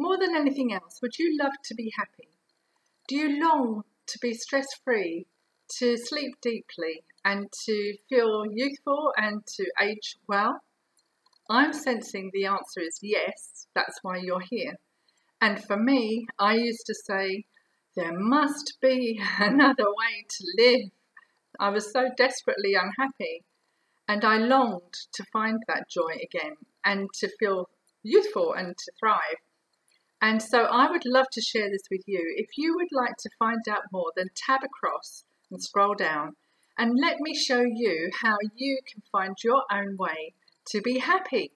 More than anything else, would you love to be happy? Do you long to be stress free, to sleep deeply, and to feel youthful and to age well? I'm sensing the answer is yes, that's why you're here. And for me, I used to say, there must be another way to live. I was so desperately unhappy, and I longed to find that joy again and to feel youthful and to thrive. And so I would love to share this with you. If you would like to find out more, then tab across and scroll down and let me show you how you can find your own way to be happy.